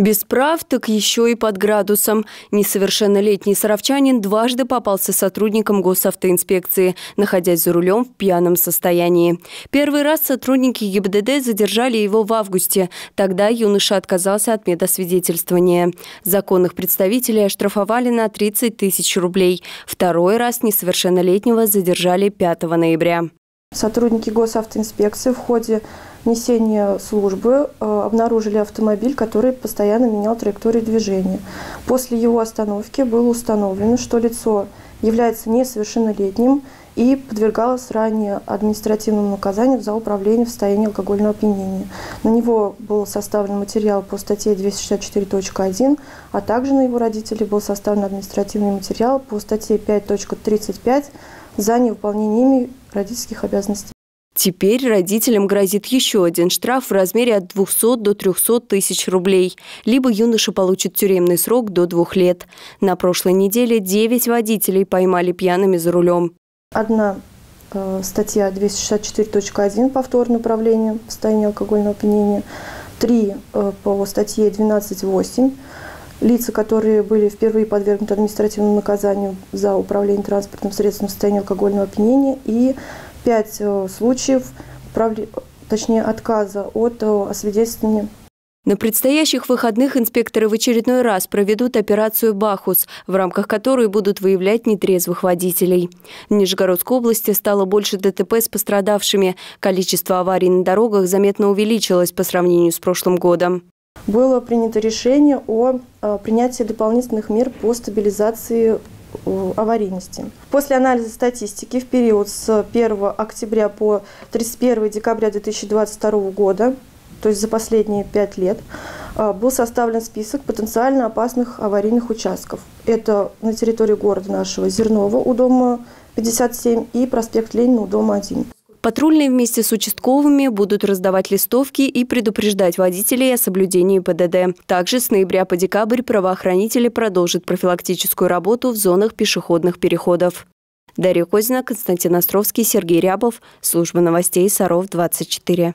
Без прав, так еще и под градусом. Несовершеннолетний саровчанин дважды попался сотрудникам госавтоинспекции, находясь за рулем в пьяном состоянии. Первый раз сотрудники ГИБДД задержали его в августе. Тогда юноша отказался от медосвидетельствования. Законных представителей оштрафовали на 30 тысяч рублей. Второй раз несовершеннолетнего задержали 5 ноября. Сотрудники госавтоинспекции в ходе несения службы э, обнаружили автомобиль, который постоянно менял траекторию движения. После его остановки было установлено, что лицо является несовершеннолетним и подвергалось ранее административному наказанию за управление в состоянии алкогольного опьянения. На него был составлен материал по статье 264.1, а также на его родителей был составлен административный материал по статье 5.35 за невыполнение ими родительских обязанностей. Теперь родителям грозит еще один штраф в размере от 200 до 300 тысяч рублей. Либо юноша получит тюремный срок до двух лет. На прошлой неделе 9 водителей поймали пьяными за рулем. Одна э, статья 264.1 повторное управление в состоянии алкогольного опьянения. Три э, по статье 12.8 лица, которые были впервые подвергнуты административному наказанию за управление транспортным средством в состоянии алкогольного опьянения и пять э, случаев, точнее, отказа от э, освидетельствования на предстоящих выходных инспекторы в очередной раз проведут операцию «Бахус», в рамках которой будут выявлять нетрезвых водителей. В Нижегородской области стало больше ДТП с пострадавшими. Количество аварий на дорогах заметно увеличилось по сравнению с прошлым годом было принято решение о э, принятии дополнительных мер по стабилизации аварийности. После анализа статистики в период с 1 октября по 31 декабря 2022 года, то есть за последние пять лет, э, был составлен список потенциально опасных аварийных участков. Это на территории города нашего Зернова у дома 57 и проспект Ленина у дома 1. Патрульные вместе с участковыми будут раздавать листовки и предупреждать водителей о соблюдении ПДД. Также с ноября по декабрь правоохранители продолжат профилактическую работу в зонах пешеходных переходов. Дарья Козина, Константин Островский, Сергей Рябов. Служба новостей Саров 24.